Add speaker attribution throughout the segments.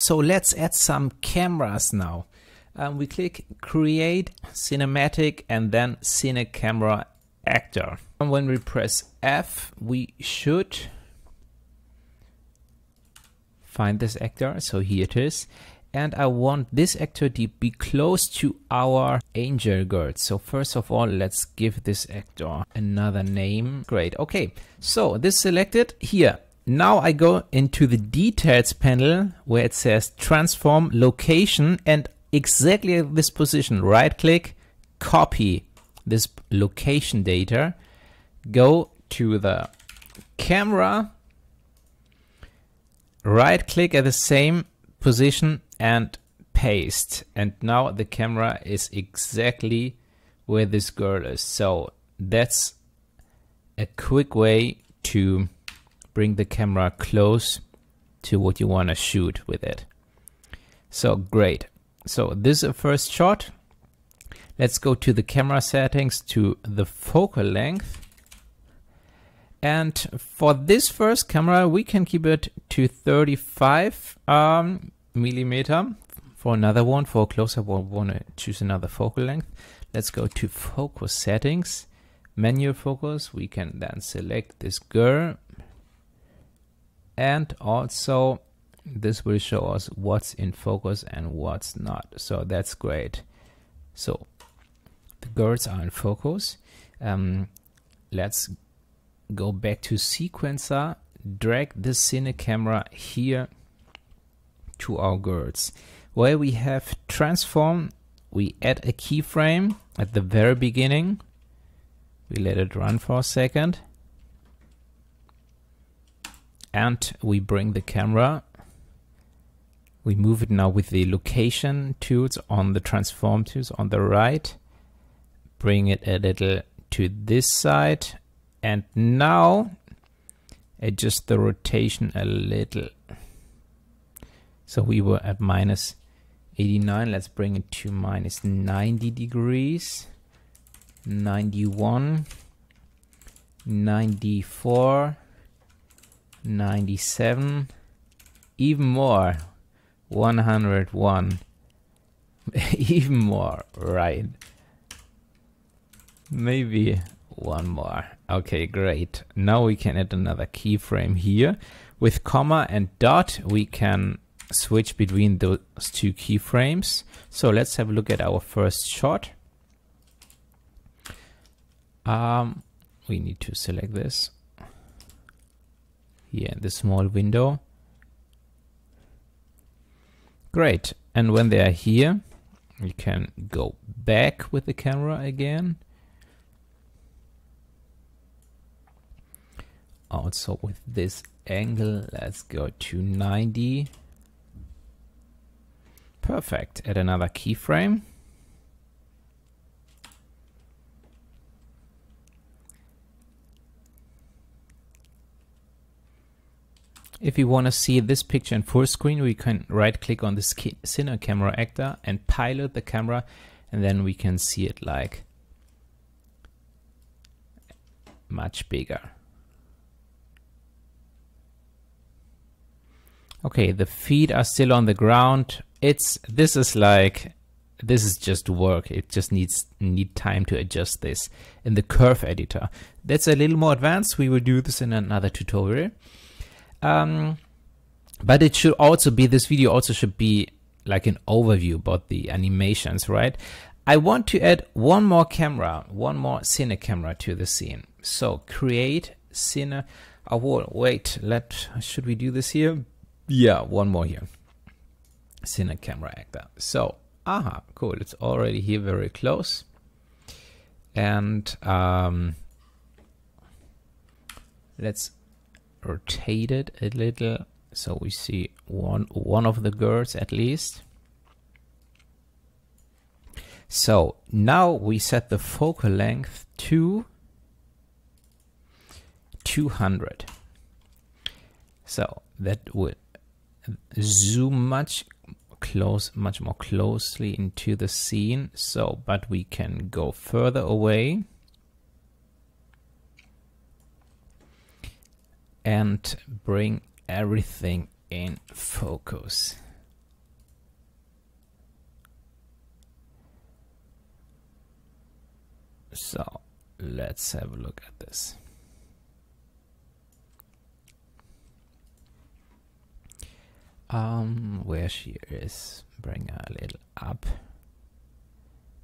Speaker 1: So let's add some cameras now. Um, we click create cinematic and then cine camera actor. And when we press F, we should find this actor. So here it is. And I want this actor to be close to our angel girl. So first of all, let's give this actor another name. Great. Okay. So this selected here. Now I go into the details panel where it says transform location and exactly this position, right click, copy this location data, go to the camera, right click at the same position and paste. And now the camera is exactly where this girl is. So that's a quick way to bring the camera close to what you want to shoot with it. So great. So this is a first shot. Let's go to the camera settings to the focal length. And for this first camera, we can keep it to 35 um, millimeter. For another one, for a close-up, we'll want to choose another focal length. Let's go to focus settings, manual focus. We can then select this girl. And also this will show us what's in focus and what's not. So that's great. So the girls are in focus. Um, let's go back to sequencer, drag the cine camera here to our girls. Where we have transform, we add a keyframe at the very beginning. We let it run for a second. And we bring the camera we move it now with the location tools on the transform tools on the right. Bring it a little to this side. And now adjust the rotation a little. So we were at minus 89. Let's bring it to minus 90 degrees. 91. 94. 97. Even more. 101 even more right? Maybe one more. Okay great. Now we can add another keyframe here. With comma and dot we can switch between those two keyframes. So let's have a look at our first shot. Um, we need to select this here in the small window Great. And when they are here, you can go back with the camera again. Also with this angle, let's go to 90. Perfect. Add another keyframe. If you want to see this picture in full screen, we can right click on the Cine Camera actor and pilot the camera and then we can see it like much bigger. Okay, the feet are still on the ground. It's this is like this is just work. It just needs need time to adjust this in the curve editor. That's a little more advanced. We will do this in another tutorial. Um, but it should also be, this video also should be like an overview about the animations, right? I want to add one more camera, one more cine camera to the scene. So create cine, oh, wall. wait, let, should we do this here? Yeah, one more here. Cine camera actor. So, aha, cool. It's already here very close. And um, let's rotate it a little so we see one one of the girls at least. So now we set the focal length to 200 so that would zoom much close much more closely into the scene so but we can go further away and bring everything in focus. So let's have a look at this. Um, where she is, bring her a little up.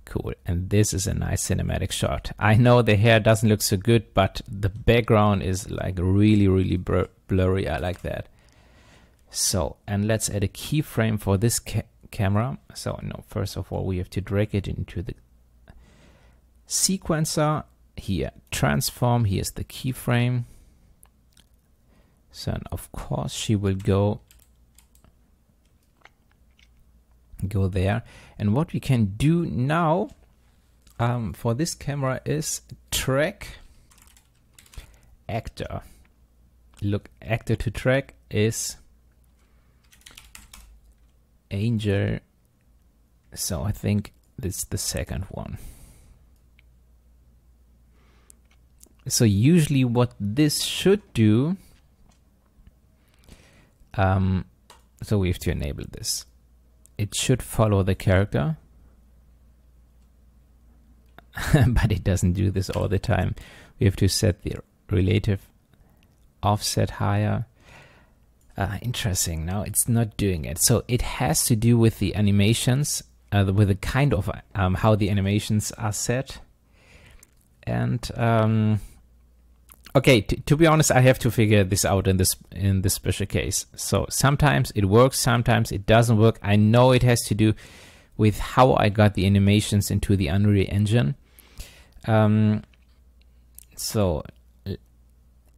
Speaker 1: Cool, and this is a nice cinematic shot. I know the hair doesn't look so good, but the background is like really, really blurry. I like that. So, and let's add a keyframe for this ca camera. So, no, first of all, we have to drag it into the sequencer. Here, uh, transform, here's the keyframe. So, and of course, she will go go there. And what we can do now um, for this camera is track actor. Look, actor to track is Angel. So I think this is the second one. So usually what this should do, um, so we have to enable this it should follow the character. but it doesn't do this all the time. We have to set the relative offset higher. Uh, interesting. Now it's not doing it. So it has to do with the animations, uh, with the kind of um, how the animations are set. And um, okay, to be honest, I have to figure this out in this in this special case. So sometimes it works, sometimes it doesn't work. I know it has to do with how I got the animations into the Unreal Engine. Um, so,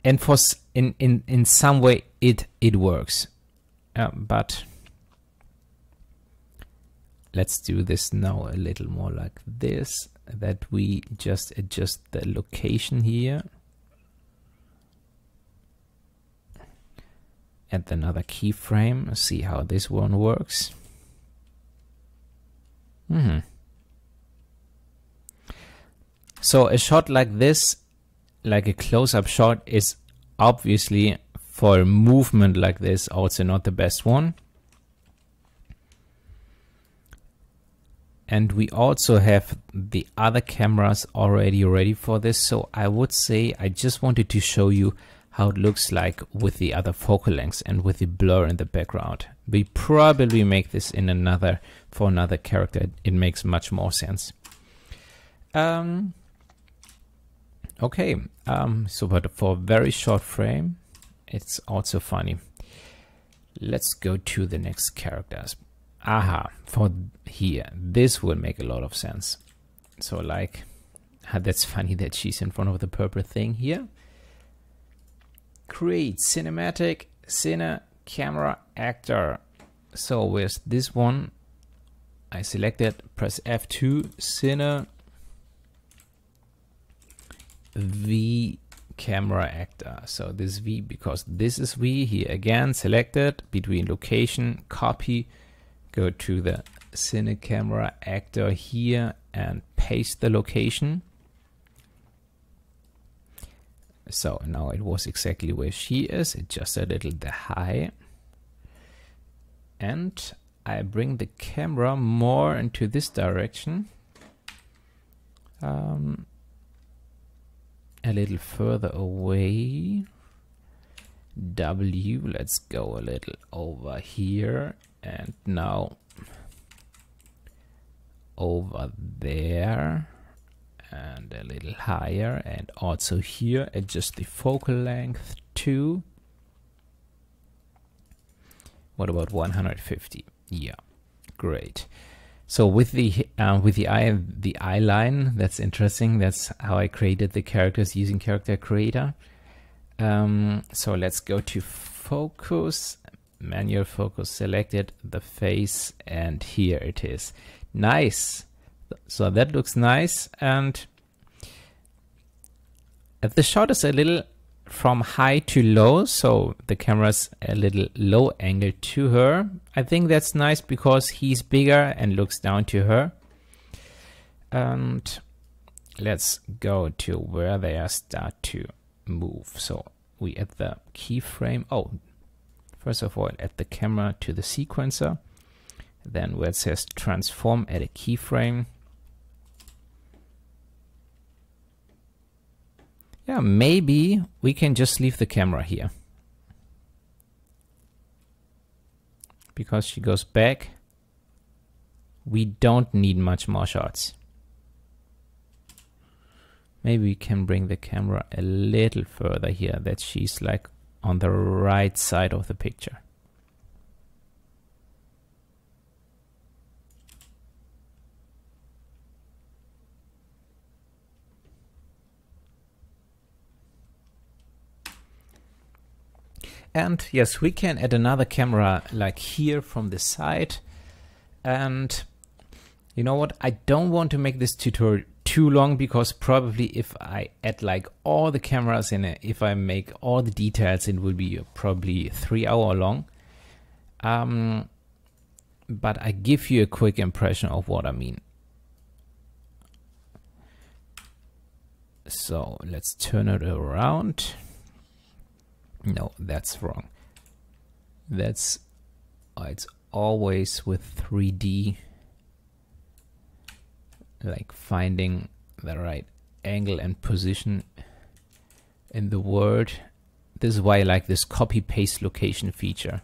Speaker 1: and for in in in some way it it works, uh, but let's do this now a little more like this. That we just adjust the location here add another keyframe, see how this one works. Hmm. So a shot like this, like a close-up shot, is obviously for movement like this also not the best one. And we also have the other cameras already ready for this. So I would say I just wanted to show you how it looks like with the other focal lengths and with the blur in the background. We probably make this in another, for another character. It makes much more sense. Um, okay, um, so but for a very short frame, it's also funny. Let's go to the next characters. Aha, for here, this will make a lot of sense. So like, that's funny that she's in front of the purple thing here create cinematic cine camera actor. So with this one, I selected, press F2, cine V camera actor. So this V because this is V here again selected between location, copy, go to the cine camera actor here and paste the location. So now it was exactly where she is, it just a little the high. And I bring the camera more into this direction. Um, a little further away. W, let's go a little over here. And now over there and a little higher and also here adjust the focal length to what about 150 yeah great. So with the uh, with the eye the eye line that's interesting. That's how I created the characters using character creator. Um, so let's go to focus. Manual focus selected the face and here it is. Nice so that looks nice. And the shot is a little from high to low, so the camera's a little low angle to her. I think that's nice because he's bigger and looks down to her. And let's go to where they are start to move. So we add the keyframe. Oh, first of all, add the camera to the sequencer. Then where it says transform, add a keyframe. Yeah, maybe we can just leave the camera here. Because she goes back. We don't need much more shots. Maybe we can bring the camera a little further here that she's like on the right side of the picture. And yes, we can add another camera like here from the side. And you know what? I don't want to make this tutorial too long because probably if I add like all the cameras in it, if I make all the details, it will be probably three hour long. Um, but I give you a quick impression of what I mean. So let's turn it around. No, that's wrong. That's uh, it's always with 3D like finding the right angle and position in the word. This is why I like this copy paste location feature.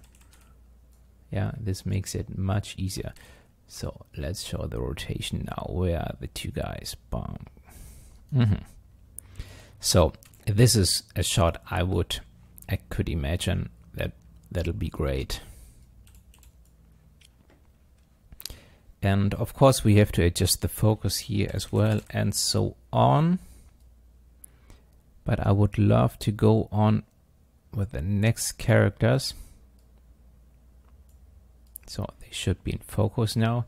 Speaker 1: Yeah, this makes it much easier. So let's show the rotation now. Where are the two guys? Bam. Mm -hmm. So this is a shot I would I could imagine that that'll be great. And of course we have to adjust the focus here as well and so on. But I would love to go on with the next characters. So they should be in focus now.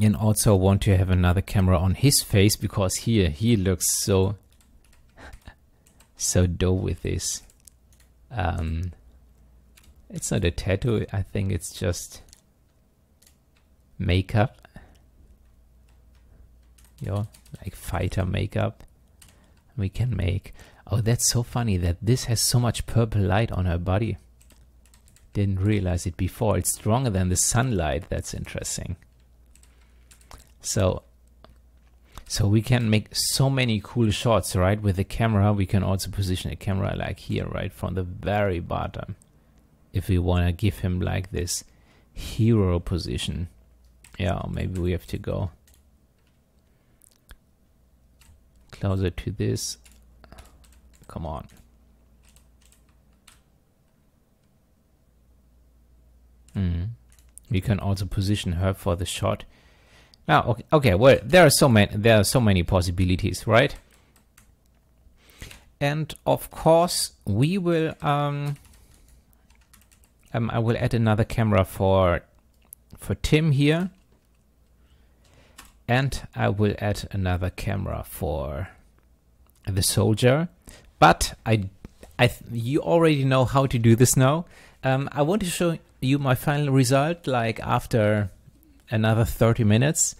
Speaker 1: And also want to have another camera on his face because here he looks so so dope with this. Um, it's not a tattoo, I think it's just makeup. You know, like fighter makeup. We can make. Oh, that's so funny that this has so much purple light on her body. Didn't realize it before. It's stronger than the sunlight. That's interesting. So so we can make so many cool shots, right? With the camera, we can also position a camera like here, right? From the very bottom. If we want to give him like this hero position. Yeah, maybe we have to go closer to this. Come on. Mm. We can also position her for the shot Oh, okay, okay. Well, there are so many. There are so many possibilities, right? And of course, we will. Um, um, I will add another camera for for Tim here, and I will add another camera for the soldier. But I, I, you already know how to do this now. Um, I want to show you my final result, like after another 30 minutes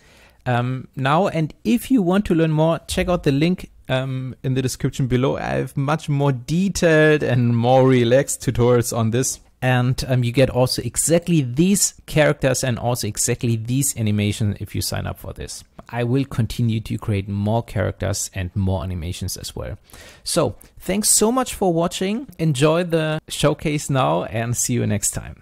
Speaker 1: um, now. And if you want to learn more, check out the link um, in the description below. I have much more detailed and more relaxed tutorials on this. And um, you get also exactly these characters and also exactly these animations if you sign up for this. I will continue to create more characters and more animations as well. So thanks so much for watching. Enjoy the showcase now and see you next time.